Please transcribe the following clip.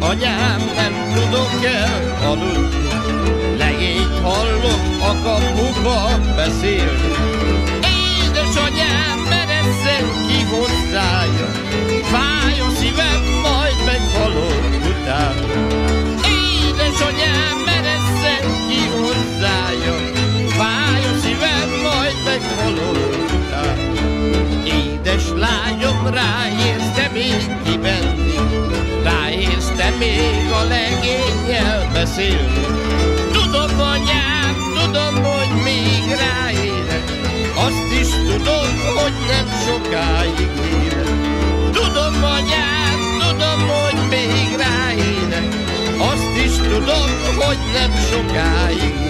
anyám, nem tudok el aludni. Legényt hallok a kapuba beszélni. Beszélni. Tudom, anyám, tudom, hogy még ráérek, azt is tudom, hogy nem sokáig élek. Tudom, anyám, tudom, hogy még ráérek, azt is tudom, hogy nem sokáig